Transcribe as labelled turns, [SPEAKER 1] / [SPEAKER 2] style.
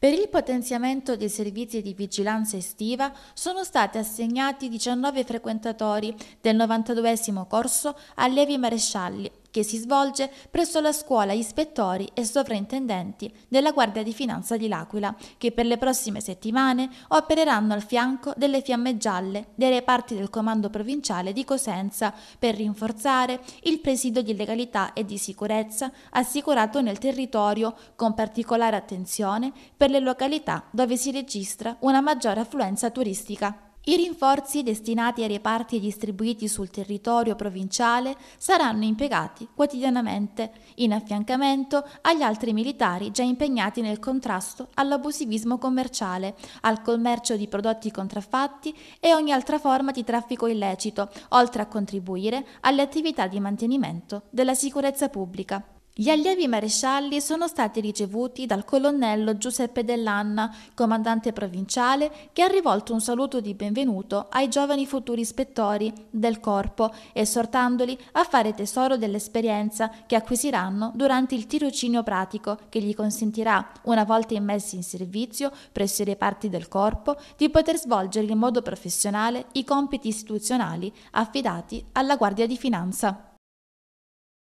[SPEAKER 1] Per il potenziamento dei servizi di vigilanza estiva sono stati assegnati 19 frequentatori del 92 corso allievi marescialli che si svolge presso la scuola ispettori e sovrintendenti della Guardia di Finanza di L'Aquila, che per le prossime settimane opereranno al fianco delle fiamme gialle dei reparti del Comando Provinciale di Cosenza per rinforzare il presidio di legalità e di sicurezza assicurato nel territorio, con particolare attenzione per le località dove si registra una maggiore affluenza turistica. I rinforzi destinati ai reparti distribuiti sul territorio provinciale saranno impiegati quotidianamente in affiancamento agli altri militari già impegnati nel contrasto all'abusivismo commerciale, al commercio di prodotti contraffatti e ogni altra forma di traffico illecito, oltre a contribuire alle attività di mantenimento della sicurezza pubblica. Gli allievi marescialli sono stati ricevuti dal colonnello Giuseppe Dell'Anna, comandante provinciale, che ha rivolto un saluto di benvenuto ai giovani futuri ispettori del corpo, esortandoli a fare tesoro dell'esperienza che acquisiranno durante il tirocinio pratico che gli consentirà, una volta immessi in servizio presso i reparti del corpo, di poter svolgere in modo professionale i compiti istituzionali affidati alla Guardia di Finanza.